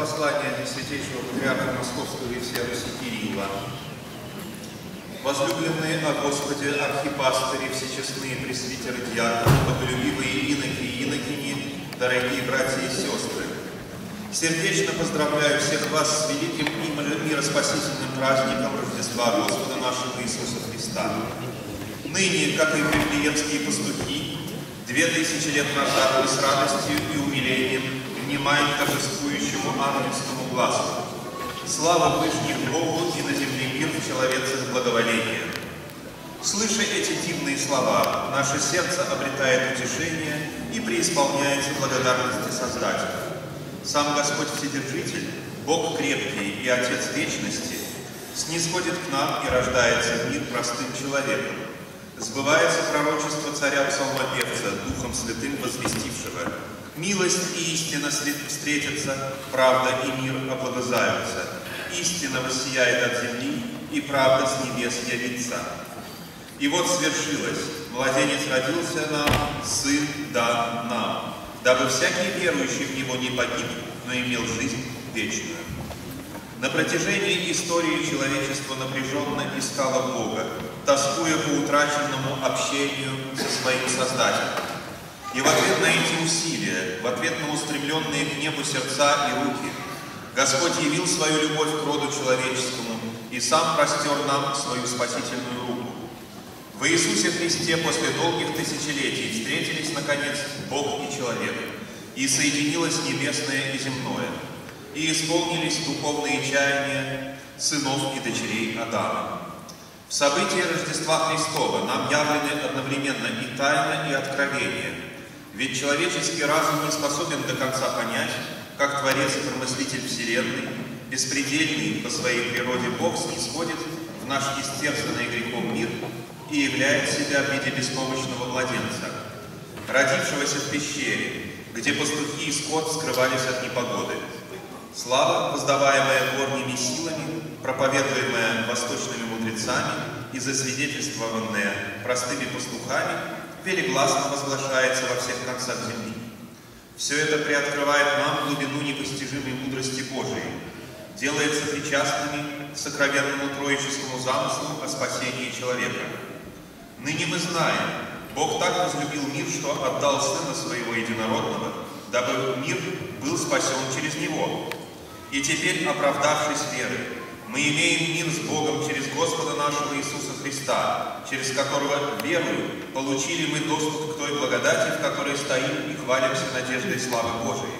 Послание Святейшего Патриарха Московского и всей Руси Кирилла. Возлюбленные о Господе архипастыри, всечестные пресвитеры диаконы, боголюбивые иноки и инокини, дорогие братья и сестры, сердечно поздравляю всех вас с великим и мироспасительным праздником Рождества Господа нашего Иисуса Христа. Ныне, как и вифлеемские пастухи, две тысячи лет назад мы с радостью и умилением внимаем торжествующему ангельскому глазу. Слава Вышних Богу и на земле мир в человеце благоволение. Слыша эти дивные слова, наше сердце обретает утешение и преисполняется благодарности Создателя. Сам Господь Вседержитель, Бог крепкий и Отец вечности, снисходит к нам и рождается мир простым человеком. Сбывается пророчество царя псалмопевца, Духом Святым возвестившего. Милость и истина встретятся, правда и мир облагозаются. Истина воссияет от земли, и правда с небес явится. И вот свершилось, младенец родился нам, сын дан нам, дабы всякий верующий в него не погиб, но имел жизнь вечную. На протяжении истории человечество напряженно искало Бога, тоскуя по утраченному общению со своим Создателем. И в ответ на эти усилия, в ответ на устремленные к небу сердца и руки, Господь явил свою любовь к роду человеческому и сам простер нам свою спасительную руку. В Иисусе Христе после долгих тысячелетий встретились, наконец, Бог и человек, и соединилось небесное и земное, и исполнились духовные чаяния сынов и дочерей Адама. В событии Рождества Христова нам явлены одновременно и тайна, и откровение, ведь человеческий разум не способен до конца понять, как Творец и Промыслитель Вселенной, беспредельный по своей природе Бог снисходит в наш истерзанный грехом мир и являет себя в виде беспомощного младенца, родившегося в пещере, где пастухи и скот скрывались от непогоды. Слава, воздаваемая горними силами, проповедуемая восточными мудрецами и засвидетельствованная простыми пастухами, велигласно возглашается во всех концах земли. Все это приоткрывает нам глубину непостижимой мудрости Божией, делается причастными к сокровенному троическому замыслу о спасении человека. Ныне мы знаем, Бог так возлюбил мир, что отдал Сына Своего Единородного, дабы мир был спасен через Него. И теперь, оправдавшись верой, мы имеем мир с Богом через Господа нашего Иисуса Христа, через которого верою получили мы доступ к той благодати, в которой стоим и хвалимся надеждой славы Божией.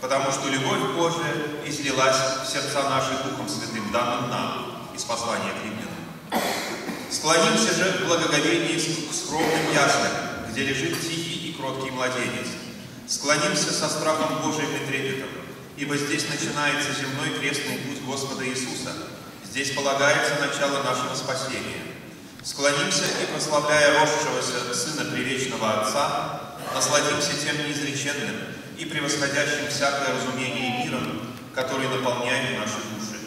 Потому что любовь Божия излилась в сердца наши Духом Святым, данным нам из послания к римлянам. Склонимся же в благоговении к скромным яслям, где лежит тихий и кроткий младенец. Склонимся со страхом Божиим и трепетом, ибо здесь начинается земной крестный путь Господа Иисуса. Здесь полагается начало нашего спасения. Склонимся и, прославляя росшегося Сына Привечного Отца, насладимся тем неизреченным и превосходящим всякое разумение миром, который наполняет наши души.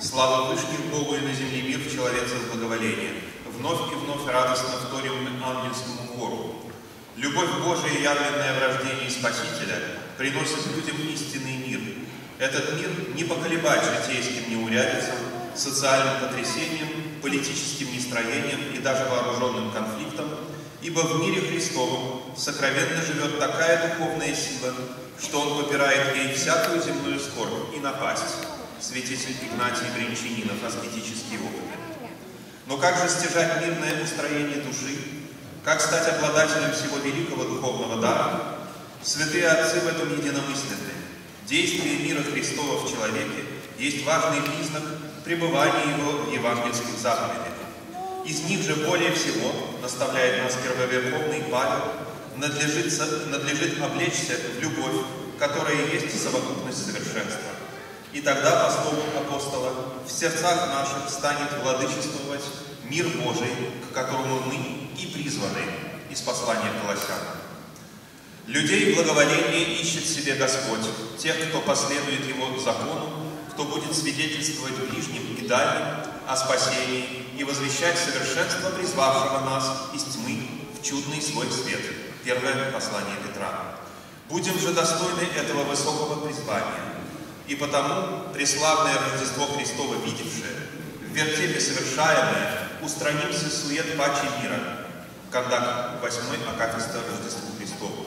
Слава Вышних Богу и на земле мир в человеце благоволение. Вновь и вновь радостно вторим ангельскому хору. Любовь Божия, явленная в рождении Спасителя, приносит людям истинный. Этот мир не поколебать житейским неурядицам, социальным потрясением, политическим нестроением и даже вооруженным конфликтом, ибо в мире Христовом сокровенно живет такая духовная сила, что Он попирает ей всякую земную скорбь и напасть. Святитель Игнатий Бринчанинов, аскетические опыты. Но как же стяжать мирное устроение души? Как стать обладателем всего великого духовного дара? Святые отцы в этом единомысленны. Действие мира Христова в человеке есть важный признак пребывания его в евангельских заповедях. Из них же более всего, наставляет нас первоверховный Павел, надлежит, надлежит облечься в любовь, которая есть совокупность совершенства. И тогда, по слову апостола, в сердцах наших станет владычествовать мир Божий, к которому мы и призваны из послания к Колоссянам. Людей благоволение ищет себе Господь, тех, кто последует Его закону, кто будет свидетельствовать ближним и дальним о спасении и возвещать совершенство призвавшего нас из тьмы в чудный свой свет. Первое послание Петра. Будем же достойны этого высокого призвания. И потому преславное Рождество Христово видевшее, в вертепе совершаемое, устранимся сует пачи мира, когда восьмой акафиста Рождеству Христову.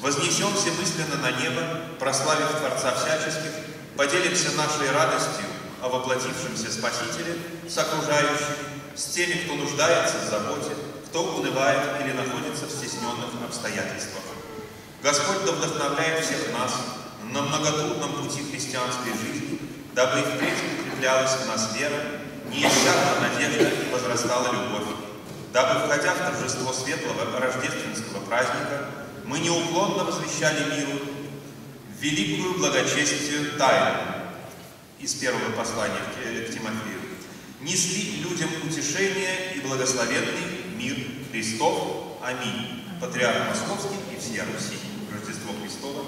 Вознесемся мысленно на небо, прославив Творца всяческих, поделимся нашей радостью о воплотившемся Спасителе с окружающими, с теми, кто нуждается в заботе, кто унывает или находится в стесненных обстоятельствах. Господь да вдохновляет всех нас на многотрудном пути христианской жизни, дабы и впредь укреплялась в нас вера, не иссякла надежда и возрастала любовь, дабы, входя в торжество светлого рождественского праздника, мы неуклонно возвещали миру великую благочестию тайну из первого послания к Тимофею, несли людям утешение и благословенный мир Христов. Аминь. Патриарх Московский и всея Руси. Рождество Христово.